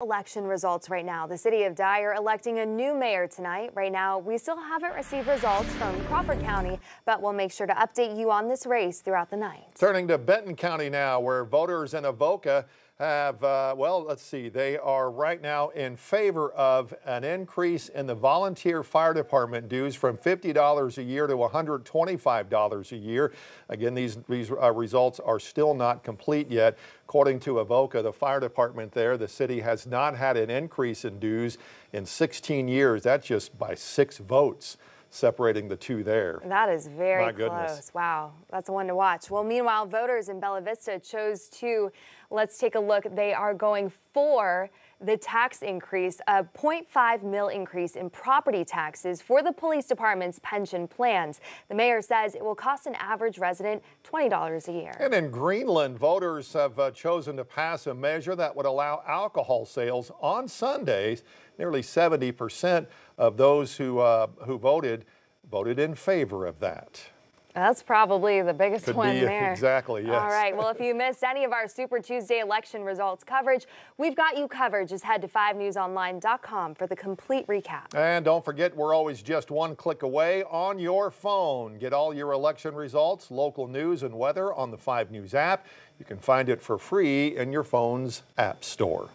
Election results right now. The city of Dyer electing a new mayor tonight. Right now, we still haven't received results from Crawford County, but we'll make sure to update you on this race throughout the night. Turning to Benton County now, where voters in Avoca have, uh, well, let's see, they are right now in favor of an increase in the volunteer fire department dues from $50 a year to $125 a year. Again, these, these uh, results are still not complete yet. According to Avoca, the fire department there, the city has not had an increase in dues in 16 years. That's just by six votes separating the two there. That is very close. Wow, that's one to watch. Well, meanwhile, voters in Bella Vista chose to, let's take a look, they are going for the tax increase, a 0.5 mill increase in property taxes for the police department's pension plans. The mayor says it will cost an average resident $20 a year. And in Greenland, voters have uh, chosen to pass a measure that would allow alcohol sales on Sundays. Nearly 70 percent of those who, uh, who voted voted in favor of that. That's probably the biggest Could one be, there. Exactly, yes. All right. Well, if you missed any of our Super Tuesday election results coverage, we've got you covered. Just head to 5newsonline.com for the complete recap. And don't forget, we're always just one click away on your phone. Get all your election results, local news, and weather on the 5 News app. You can find it for free in your phone's app store.